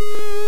Beep.